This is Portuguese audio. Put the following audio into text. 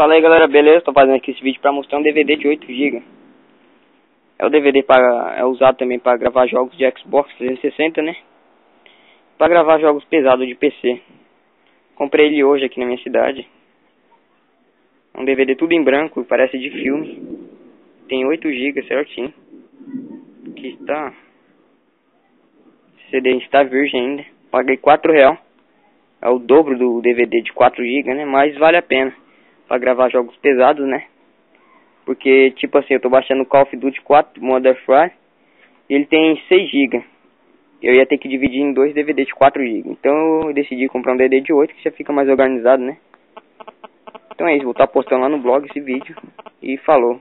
Fala aí galera, beleza? Tô fazendo aqui esse vídeo pra mostrar um DVD de 8GB. É o DVD para, é usado também para gravar jogos de Xbox 360, né? Para gravar jogos pesados de PC. Comprei ele hoje aqui na minha cidade. É um DVD tudo em branco, parece de filme. Tem 8GB certinho. Aqui está. Esse CD está virgem ainda. Paguei 4 real. É o dobro do DVD de 4GB, né? Mas vale a pena para gravar jogos pesados, né? Porque, tipo assim, eu tô baixando Call of Duty 4 Modern Warfare e ele tem 6 GB. Eu ia ter que dividir em dois DVD de 4 GB. Então eu decidi comprar um DVD de 8 que já fica mais organizado, né? Então é isso, vou estar tá postando lá no blog esse vídeo. E falou.